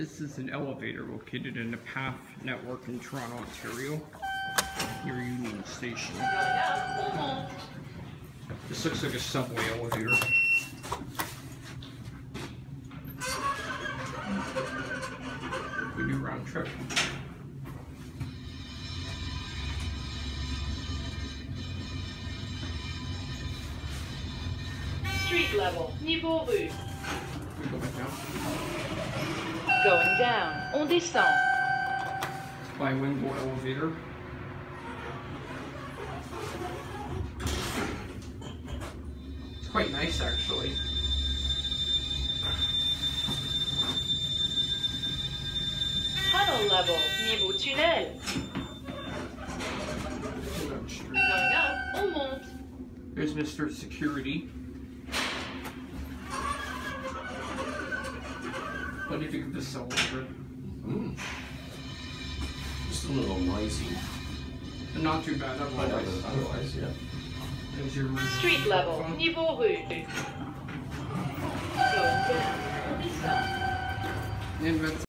This is an elevator located in the PATH network in Toronto, Ontario, near Union Station. This looks like a subway elevator. We do round trip. Street level, niveau rue. We go back down. Going down, on descend. Bilingual elevator. It's quite nice actually. Tunnel level, niveau tunnel. Going up, on monte. There's Mr. Security. What do you think of this elevator? Mm. Just a little noisy, Not too bad but otherwise. otherwise, yeah. There's your Street level, niveau rue. Going